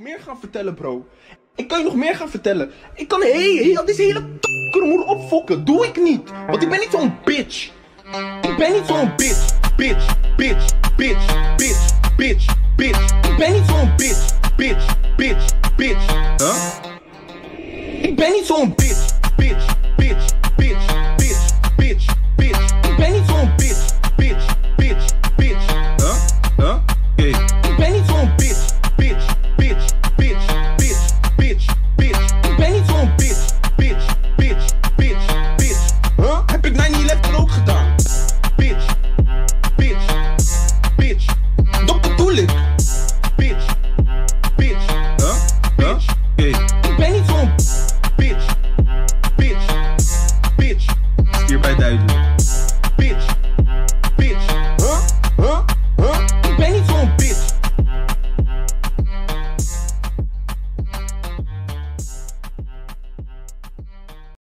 meer gaan vertellen, bro. Ik kan je nog meer gaan vertellen. Ik kan heel, heel deze hele moeder opfokken. Doe ik niet. Want ik ben niet zo'n bitch. Ik ben niet zo'n bitch. Bitch, bitch, bitch, bitch, bitch, bitch. Ik ben niet zo'n bitch. Bitch, bitch, bitch. Huh? Ik ben niet zo'n bitch. Bye.